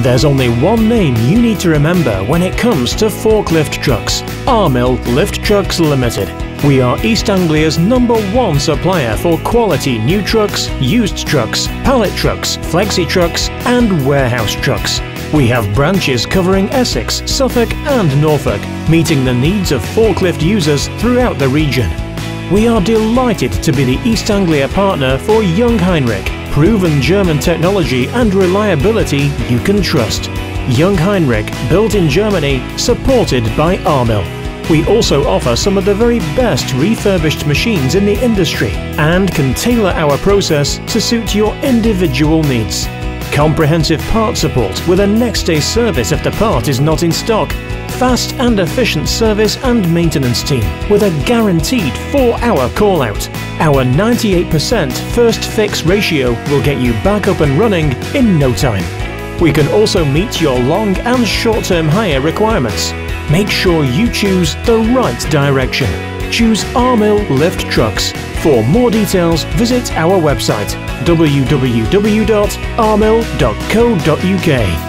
There's only one name you need to remember when it comes to forklift trucks Armill Lift Trucks Limited. We are East Anglia's number one supplier for quality new trucks, used trucks, pallet trucks, flexi trucks, and warehouse trucks. We have branches covering Essex, Suffolk, and Norfolk, meeting the needs of forklift users throughout the region. We are delighted to be the East Anglia partner for Jungheinrich, proven German technology and reliability you can trust. Jungheinrich, built in Germany, supported by Armill. We also offer some of the very best refurbished machines in the industry and can tailor our process to suit your individual needs. Comprehensive part support with a next day service if the part is not in stock fast and efficient service and maintenance team with a guaranteed 4-hour call-out. Our 98% first fix ratio will get you back up and running in no time. We can also meet your long and short-term hire requirements. Make sure you choose the right direction. Choose Armill Lift Trucks. For more details, visit our website www.armill.co.uk.